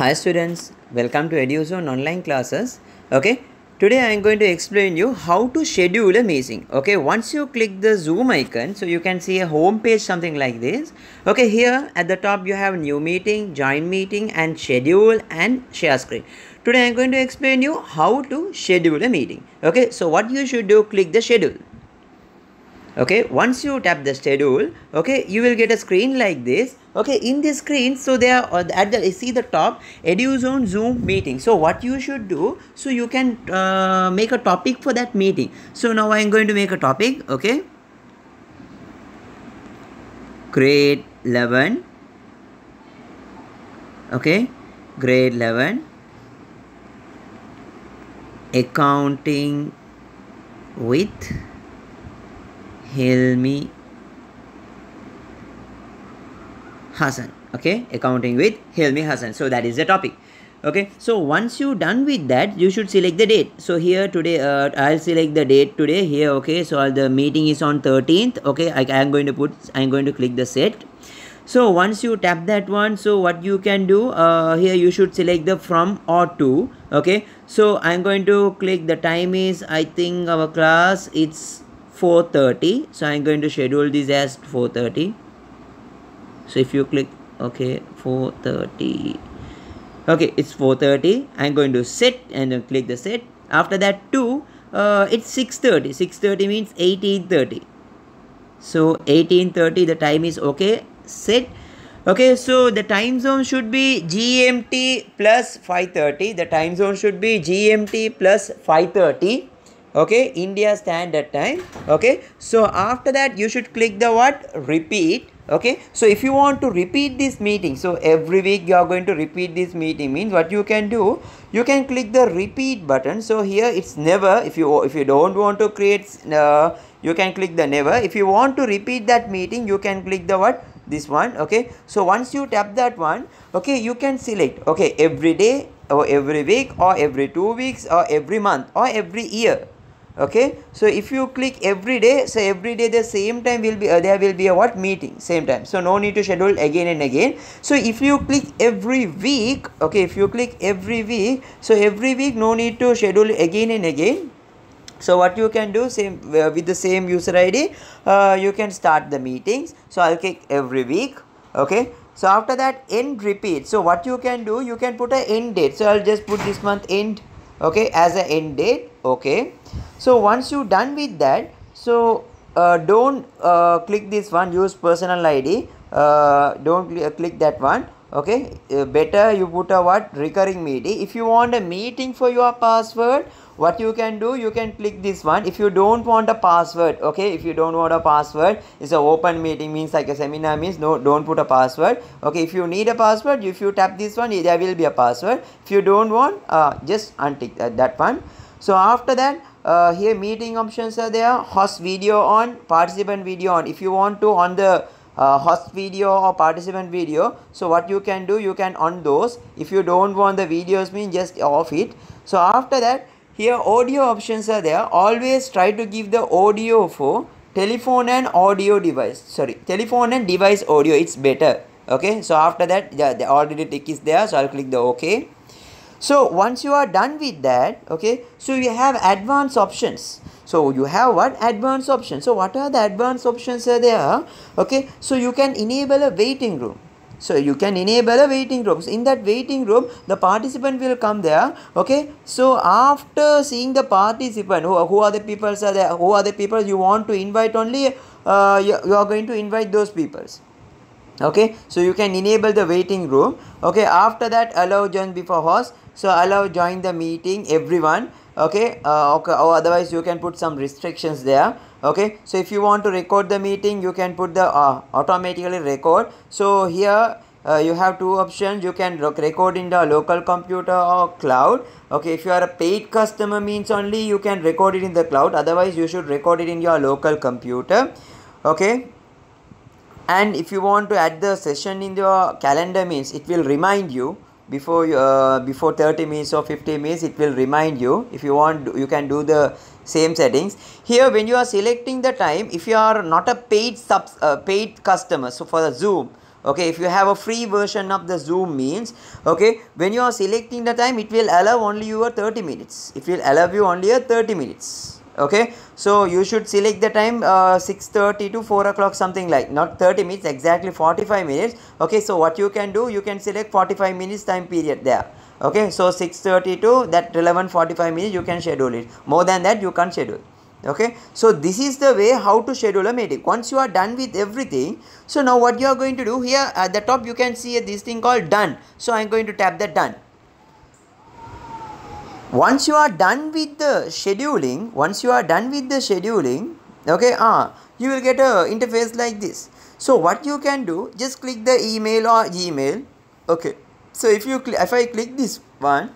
Hi students, welcome to EduZone online classes. Okay, today I am going to explain you how to schedule a meeting. Okay, once you click the Zoom icon, so you can see a home page something like this. Okay, here at the top you have new meeting, join meeting and schedule and share screen. Today I am going to explain you how to schedule a meeting. Okay, so what you should do, click the schedule okay once you tap the schedule okay you will get a screen like this. Okay in this screen so there are at the see the top eduzone zoom meeting. So what you should do so you can uh, make a topic for that meeting. So now i am going to make a topic okay? Grade 11 okay grade 11 accounting with Hilmi Hassan. Okay, accounting with Hilmi Hassan. So that is the topic. Okay, so once you done with that, you should select the date. So here today, uh, I'll select the date today here. Okay, so the meeting is on 13th. Okay, I am going to put, I'm going to click the set. So once you tap that one, so what you can do uh, here, you should select the from or to. Okay, so I'm going to click the time is, I think our class it's 4.30 so I'm going to schedule this as 4.30 so if you click okay 4.30 okay it's 4.30 I'm going to set and then click the set. After that 2 uh, it's 6.30 6.30 means 18.30 so 18.30 the time is okay set. Okay so the time zone should be GMT plus 5.30 the time zone should be GMT plus 5.30 okay india standard time. Okay so after that you should click the what? Repeat. Okay so if you want to repeat this meeting so every week you are going to repeat this meeting means what you can do? You can click the repeat button. So here it's never if you if you don't want to create uh, you can click the never. If you want to repeat that meeting you can click the what? This one. Okay so once you tap that one okay you can select okay every day or every week or every two weeks or every month or every year okay? So if you click every day so every day the same time will be uh, there will be a what? Meeting same time. So no need to schedule again and again. So if you click every week okay if you click every week so every week no need to schedule again and again. So what you can do same uh, with the same user id uh, you can start the meetings. So i'll click every week okay? So after that end repeat. So what you can do you can put a end date. So i'll just put this month end okay as a end date okay. So once you done with that so uh, don't uh, click this one use personal id uh, don't cl uh, click that one okay. Uh, better you put a what? Recurring meeting. If you want a meeting for your password what you can do you can click this one. If you don't want a password okay? If you don't want a password it's an open meeting means like a seminar means no don't put a password okay? If you need a password if you tap this one there will be a password. If you don't want uh, just untick that, that one. So after that uh, here meeting options are there. Host video on participant video on. If you want to on the uh, host video or participant video so what you can do you can on those. If you don't want the videos mean just off it. So after that here audio options are there. Always try to give the audio for telephone and audio device. Sorry telephone and device audio it's better. Okay so after that the, the already tick is there so i'll click the ok. So once you are done with that okay so you have advanced options. So you have what? Advanced options. So what are the advanced options are there? Okay so you can enable a waiting room so you can enable a waiting room. So in that waiting room the participant will come there okay? So after seeing the participant who, who are the people are there who are the people you want to invite only uh, you, you are going to invite those peoples okay? So you can enable the waiting room okay? After that allow join before host. So allow join the meeting everyone okay? Uh, okay or otherwise you can put some restrictions there okay so if you want to record the meeting you can put the uh, automatically record. So here uh, you have two options. You can record in the local computer or cloud. Okay if you are a paid customer means only you can record it in the cloud. Otherwise you should record it in your local computer. Okay? And if you want to add the session in your calendar means it will remind you before uh, before 30 minutes or 50 minutes it will remind you. If you want you can do the same settings. Here when you are selecting the time if you are not a paid subs uh, paid customer so for the zoom okay if you have a free version of the zoom means okay when you are selecting the time it will allow only your 30 minutes. It will allow you only a 30 minutes okay? So you should select the time uh, 6:30 to 4 o'clock something like not 30 minutes exactly 45 minutes. Okay? So what you can do you can select 45 minutes time period there. Okay? So 6:30 to that relevant 45 minutes you can schedule it. More than that you can't schedule. Okay? So this is the way how to schedule a meeting. Once you are done with everything so now what you are going to do here at the top you can see this thing called done. So i'm going to tap the done once you are done with the scheduling once you are done with the scheduling okay ah you will get a interface like this. So what you can do just click the email or gmail okay. So if you if i click this one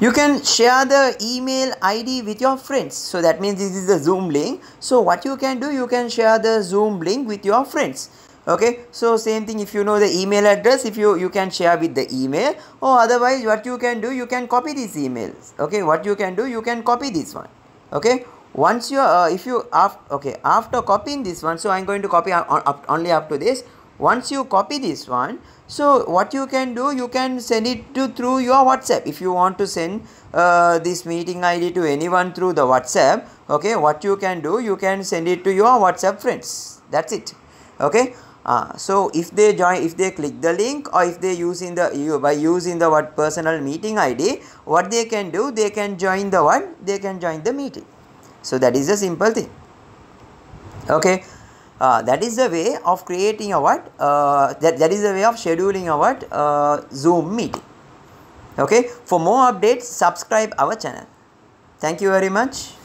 you can share the email id with your friends. So that means this is the zoom link. So what you can do you can share the zoom link with your friends okay so same thing if you know the email address if you you can share with the email or otherwise what you can do you can copy these emails. Okay what you can do you can copy this one. Okay once you uh, if you after okay after copying this one so i'm going to copy on, up, only up to this. Once you copy this one so what you can do you can send it to through your whatsapp. If you want to send uh, this meeting id to anyone through the whatsapp okay what you can do you can send it to your whatsapp friends. That's it. Okay uh, so if they join if they click the link or if they using the by using the what personal meeting id what they can do they can join the one, they can join the meeting. So that is a simple thing. Okay? Uh, that is the way of creating a what? Uh, that, that is the way of scheduling a what? Uh, zoom meeting. Okay? For more updates subscribe our channel. Thank you very much